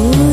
Ooh.